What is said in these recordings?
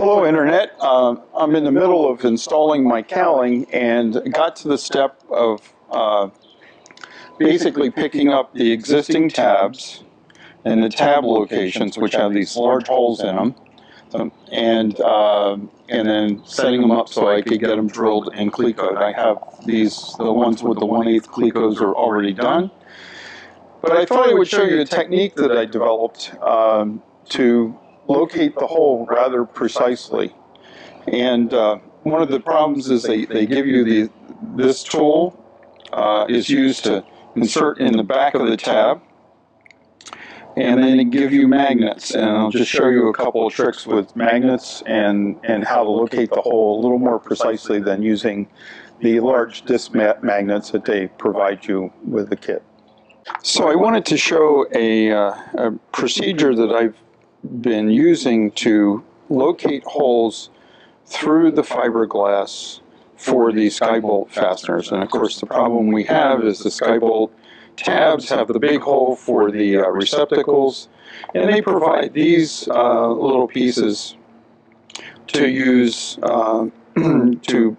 Hello, Internet. Uh, I'm in the middle of installing my cowling and got to the step of uh, basically picking up the existing tabs and the tab locations, which have these large holes in them, um, and uh, and then setting them up so I could get them drilled in Clecoed. I have these, the ones with the 1 8 Clecos are already done. But I thought I would show you a technique that I developed um, to locate the hole rather precisely. And uh, one of the problems is they, they give you the this tool uh, is used to insert in the back of the tab and then they give you magnets and I'll just show you a couple of tricks with magnets and, and how to locate the hole a little more precisely than using the large disc ma magnets that they provide you with the kit. So I wanted to show a, uh, a procedure that I've been using to locate holes through the fiberglass for the skybolt fasteners. And of course, the problem we have is the skybolt tabs have the big hole for the uh, receptacles, and they provide these uh, little pieces to use uh, to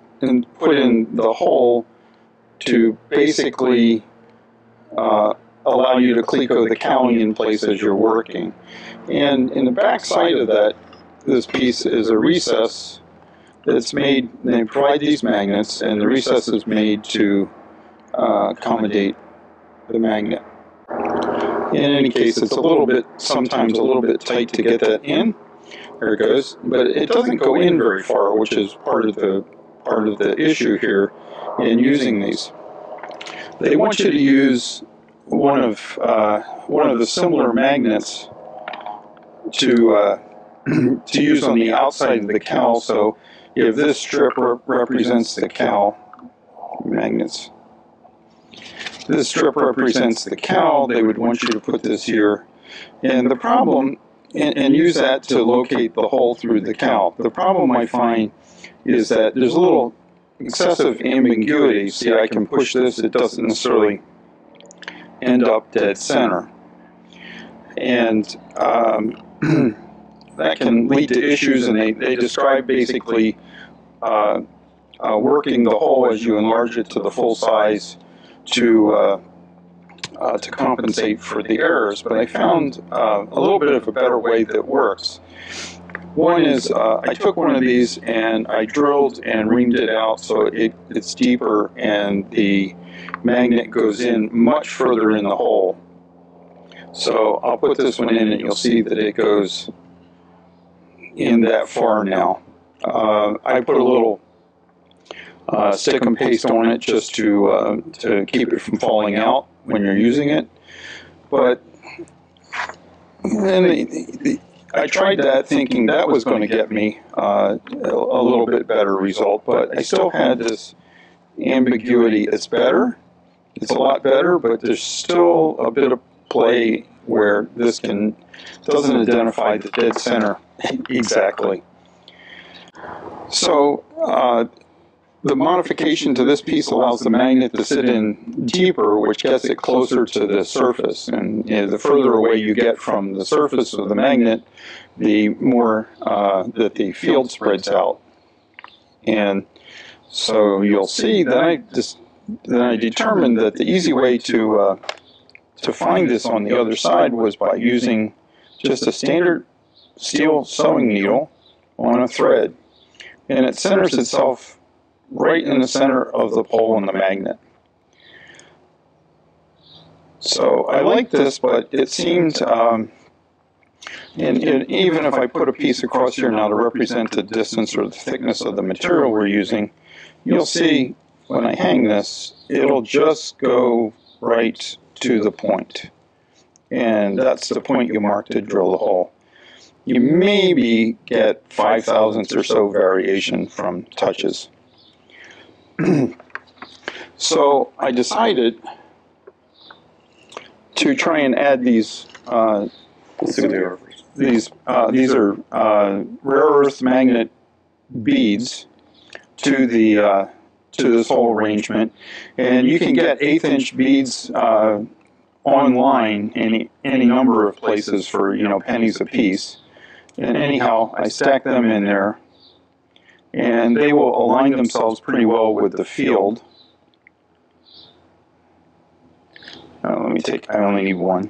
put in the hole to basically uh, allow you to Cleco the cowling in place as you're working. And in the back side of that, this piece is a recess that's made, they provide these magnets, and the recess is made to uh, accommodate the magnet. In any case, it's a little bit, sometimes a little bit tight to get that in. There it goes. But it doesn't go in very far, which is part of the part of the issue here in using these. They want you to use one of uh, one of the similar magnets to uh, to use on the outside of the cowl. So if this strip represents the cowl magnets, this strip represents the cowl. They would want you to put this here, and the problem and, and use that to locate the hole through the cowl. The problem I find is that there's a little excessive ambiguity. See, I can push this; it doesn't necessarily end up dead center. And um, that can lead to issues, and they, they describe basically uh, uh, working the hole as you enlarge it to the full size to uh, uh to compensate for the errors. But I found uh, a little bit of a better way that works. One is uh, I took one of these and I drilled and reamed it out so it, it's deeper and the magnet goes in much further in the hole. So I'll put this one in and you'll see that it goes in that far now. Uh, I put a little uh, stick and paste on it just to, uh, to keep it from falling out when you're using it. But then the, the, I tried that thinking that was going to get me uh, a little bit better result, but I still had this ambiguity. It's better, it's a lot better, but there's still a bit of play where this can doesn't identify the dead center exactly. So uh, the modification to this piece allows the magnet to sit in deeper, which gets it closer to the surface. And you know, the further away you get from the surface of the magnet, the more uh, that the field spreads out. And so you'll see that I just then I determined that the easy way to uh, to find this on the other side was by using just a standard steel sewing needle on a thread, and it centers itself right in the center of the pole and the magnet. So I like this, but it seemed, um, and, and, even if I put a piece across here now to represent the distance or the thickness of the material we're using, you'll see when I hang this, it'll just go right to the point. And that's the point you mark to drill the hole. You maybe get five thousandths or so variation from touches. so I decided to try and add these uh, these uh, these are uh, rare earth magnet beads to the uh, to this whole arrangement, and you can get eighth inch beads uh, online any any number of places for you know pennies a piece, And anyhow, I stack them in there and they will align themselves pretty well with the field. Uh, let me take, I only need one.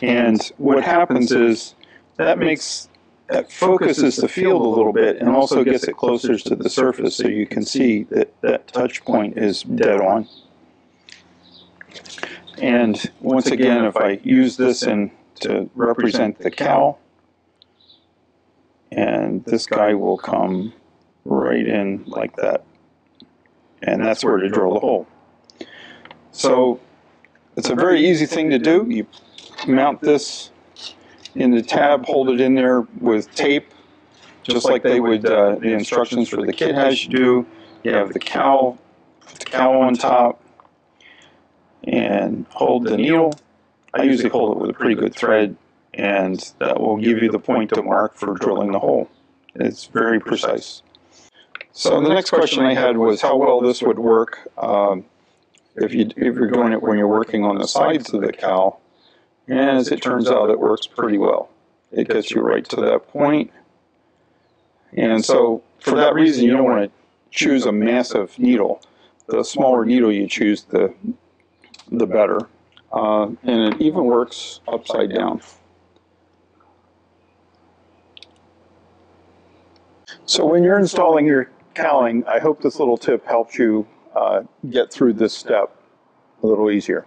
And what happens is that makes, that focuses the field a little bit and also gets it closer to the surface so you can see that that touch point is dead on. And once again, if I use this in to represent the cowl, and this guy will come right in like that. And that's where to drill the hole. So it's a very easy thing to do. You mount this in the tab, hold it in there with tape, just like they would, uh, the instructions for the kit has you do. You have the cowl, put the cowl on top, and hold the needle. I usually hold it with a pretty good thread and that will give you the point to mark for drilling the hole. It's very precise. So the next question I had was how well this would work um, if, you, if you're doing it when you're working on the sides of the cowl. And as it turns out, it works pretty well. It gets you right to that point. And so for that reason, you don't want to choose a massive needle. The smaller needle you choose, the, the better. Uh, and it even works upside down. So when you're installing your cowling, I hope this little tip helps you uh, get through this step a little easier.